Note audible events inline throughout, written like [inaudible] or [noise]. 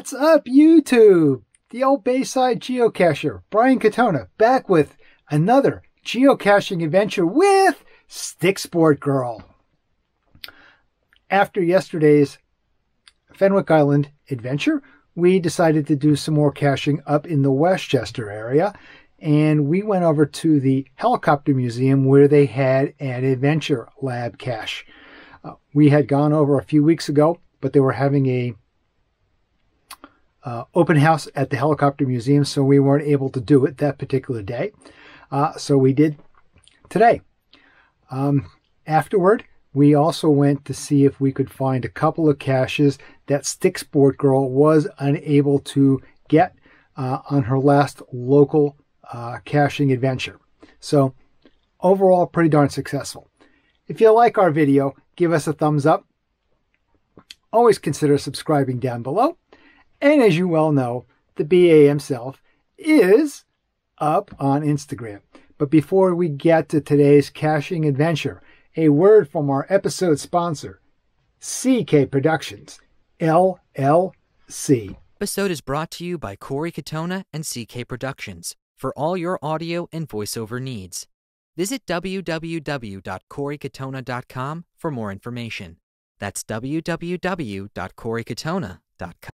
What's up, YouTube? The old Bayside geocacher, Brian Katona, back with another geocaching adventure with Sticksport Girl. After yesterday's Fenwick Island adventure, we decided to do some more caching up in the West Chester area, and we went over to the Helicopter Museum where they had an Adventure Lab cache. Uh, we had gone over a few weeks ago, but they were having a uh, open house at the Helicopter Museum, so we weren't able to do it that particular day. Uh, so we did today. Um, afterward, we also went to see if we could find a couple of caches that Sticksport Girl was unable to get uh, on her last local uh, caching adventure. So overall, pretty darn successful. If you like our video, give us a thumbs up. Always consider subscribing down below. And as you well know, the BA himself is up on Instagram. But before we get to today's caching adventure, a word from our episode sponsor, CK Productions, LLC. Episode is brought to you by Corey Katona and CK Productions for all your audio and voiceover needs. Visit www.coreykatona.com for more information. That's www.coreykatona.com.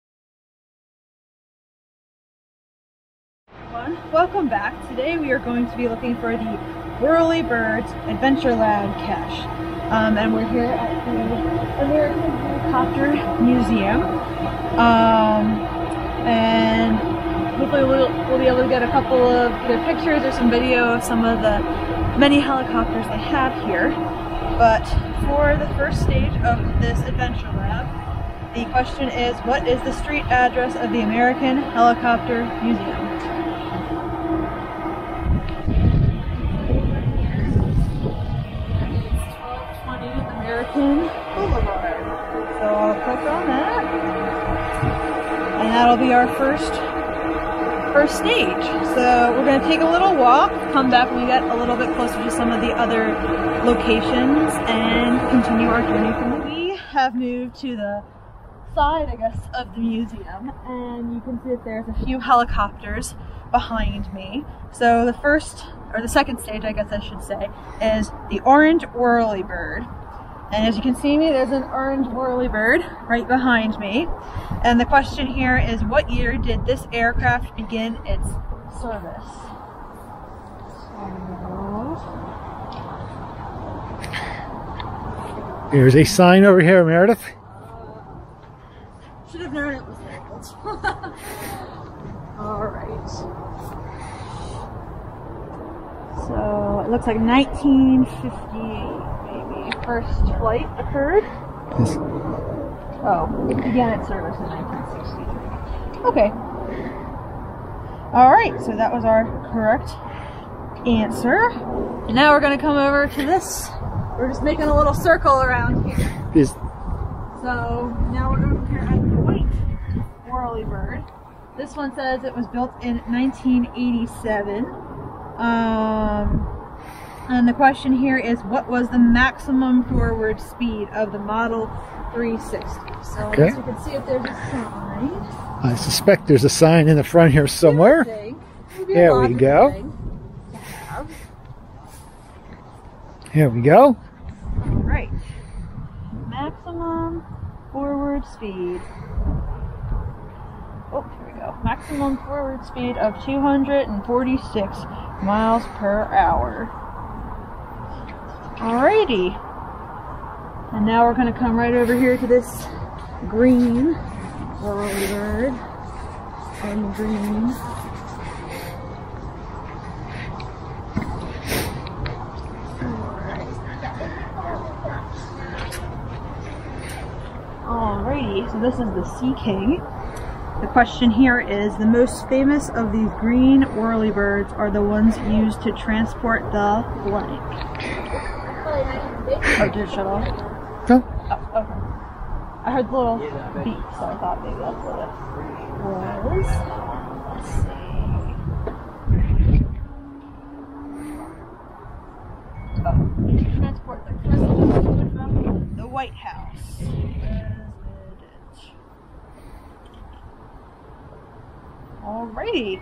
Welcome back. Today we are going to be looking for the Whirlybirds Adventure Lab cache. Um, and we're here at the American Helicopter Museum. Um, and hopefully we'll, we'll be able to get a couple of either pictures or some video of some of the many helicopters they have here. But for the first stage of this Adventure Lab, the question is, what is the street address of the American Helicopter Museum? American Boulevard. So I'll click on that. And that'll be our first first stage. So we're going to take a little walk, come back when we get a little bit closer to some of the other locations and continue our journey from there. We have moved to the side, I guess, of the museum and you can see that there's a few helicopters behind me. So the first, or the second stage, I guess I should say, is the Orange Whirlybird. And as you can see me, there's an orange whirly bird right behind me. And the question here is, what year did this aircraft begin its service? There's a sign over here, Meredith. Should have known it was labeled. [laughs] All right. So it looks like 1958 maybe first flight occurred. Yes. Oh, it began its service in 1963. Okay. All right, so that was our correct answer. And now we're going to come over to this. We're just making a little circle around here. This, So now we're over here at the white Whirlybird. This one says it was built in 1987. Um, and the question here is what was the maximum forward speed of the Model 360? So I Okay. guess you can see if there's a sign. I suspect there's a sign in the front here somewhere. I think. Would be a There we go. Here we go. Right. Maximum forward speed. Oh, here we go. Maximum forward speed of 246 miles per hour. Alrighty. And now we're going to come right over here to this green whirlybird. And green. Alrighty, so this is the Sea King. The question here is the most famous of these green whirlybirds are the ones used to transport the blank. Oh, did it shut off? No. Oh, okay. I heard the little beep, so I thought maybe that's what it was. Let's see. Oh, transport the president from the White House. Alrighty.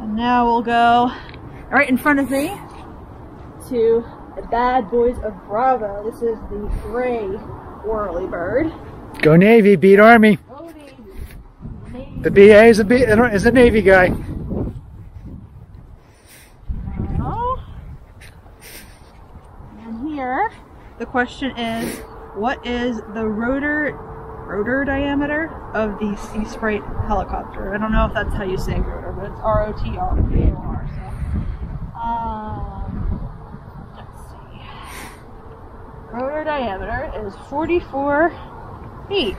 And now we'll go right in front of me to bad boys of Bravo. This is the gray whirlybird. Go Navy, beat Army. Oh, Navy. Navy. The BA is a, B, is a Navy guy. And here, the question is, what is the rotor rotor diameter of the Sea Sprite helicopter? I don't know if that's how you say rotor, but it's R O T R O R. So, um, let's see. Rotor diameter is 44 feet.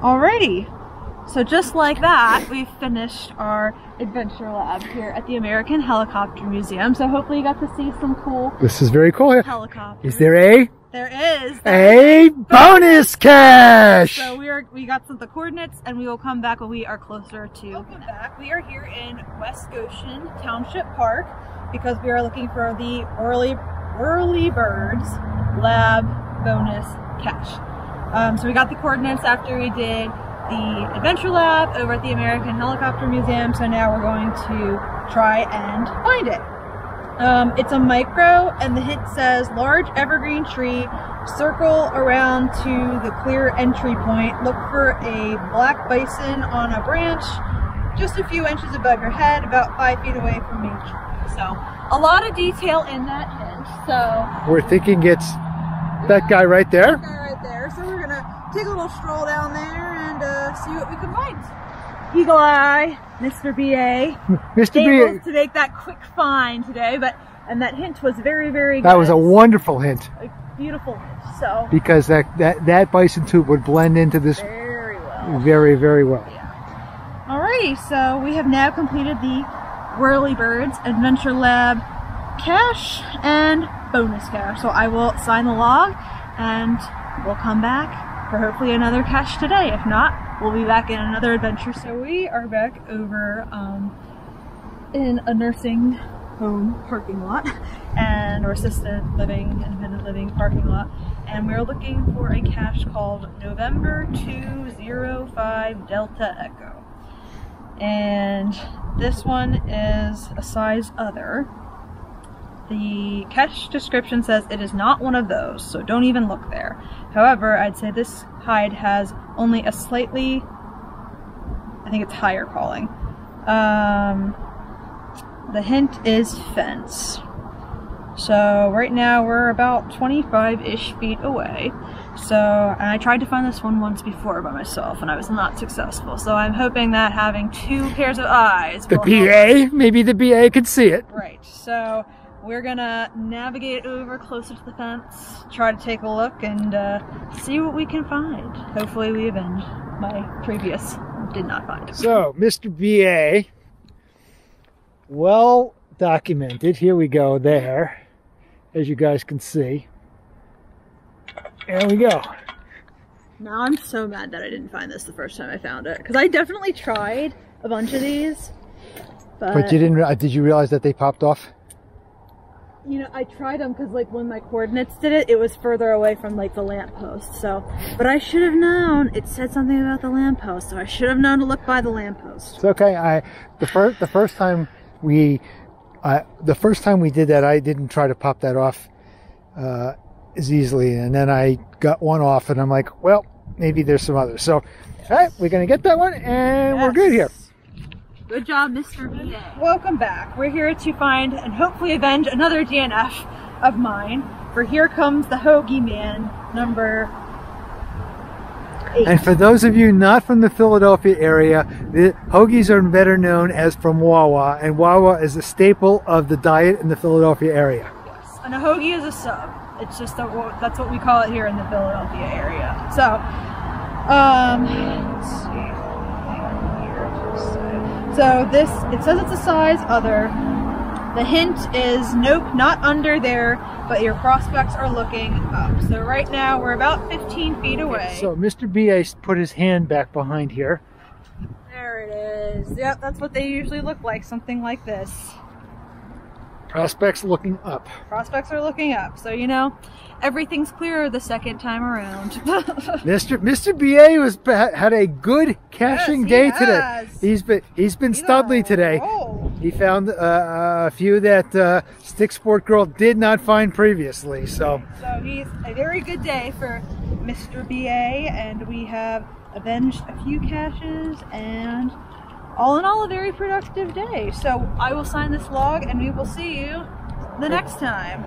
Alrighty. So just like that, we've finished our adventure lab here at the American Helicopter Museum. So hopefully you got to see some cool This is very cool. helicopters. Is there a There is. a bonus cache. So we are we got some of the coordinates and we will come back when we are closer to Welcome back. We are here in West Goshen Township Park because we are looking for the Whirly Whirly Birds Lab bonus cache. Um, so we got the coordinates after we did the Adventure Lab over at the American Helicopter Museum. So now we're going to try and find it. Um, it's a micro, and the hint says large evergreen tree. Circle around to the clear entry point. Look for a black bison on a branch, just a few inches above your head, about five feet away from Street. So, a lot of detail in that hint. So, We're thinking it's that guy right there. guy right there. So we're gonna take a little stroll down there and uh, see what we can find. Eagle Eye, Mr. BA, Mr. able B. [laughs] to make that quick find today, but and that hint was very, very good. That was a wonderful hint a beautiful hint. So because that, that, that bison tube would blend into this very well. very, very well. Yeah. Alrighty, so we have now completed the Whirly Birds Adventure Lab cache, and bonus cache. So I will sign the log and we'll come back for hopefully another cache today. If not, we'll be back in another adventure. So we are back over um, in a nursing home parking lot [laughs] and or assisted living, independent living parking lot. And we're looking for a cache called November 205 Delta Echo and this one is a size other. The cache description says it is not one of those, so don't even look there. However, I'd say this hide has only a slightly, I think it's higher calling. Um, the hint is fence. So right now we're about 25-ish feet away. So, I tried to find this one once before by myself, and I was not successful. So I'm hoping that having two pairs of eyes The will help. BA, maybe the BA could see it. Right. So we're gonna navigate over closer to the fence, try to take a look, and uh, see what we can find. Hopefully, we avenge my previous did not find. So, Mr. BA, well documented. Here we go, there, as you guys can see. There we go. Now I'm so mad that I didn't find this the first time I found it because I definitely tried a bunch of these, but, But you didn't, did you realize that they popped off? you know, I tried them because like when my coordinates did it, it was further away from like the lamppost. So, but I should have known. It said something about the lamppost, so I should have known to look by the lamppost. It's okay. I the first the first time we uh, the first time we did that, I didn't try to pop that off uh, as easily, and then I got one off, and I'm like, well, maybe there's some others. So, all right, we're gonna get that one, and we're good here. Good job, Mr. BA. Welcome back. We're here to find and hopefully avenge another DNF of mine. For here comes the Hoagie Man, number eight. And for those of you not from the Philadelphia area, the hoagies are better known as from Wawa, and Wawa is a staple of the diet in the Philadelphia area. Yes. And a hoagie is a sub. It's just a, that's what we call it here in the Philadelphia area. So, um, let's see. So this, it says it's a size other. The hint is nope, not under there, but your prospects are looking up. So right now we're about 15 feet away. So Mr. B.A. put his hand back behind here. there it is. Yep, that's what they usually look like, something like this. Prospects looking up. Prospects are looking up. So, you know, everything's clearer the second time around. Mr. Mr. BA was had a good caching Yes, he day today. has. He's been he's been on studly today. roll. He found uh, a few that uh, Stick Sport Girl did not find previously. So So he's a very good day for Mr. BA, and we have avenged a few caches, and all in all, a very productive day. So I will sign this log, and we will see you the next time.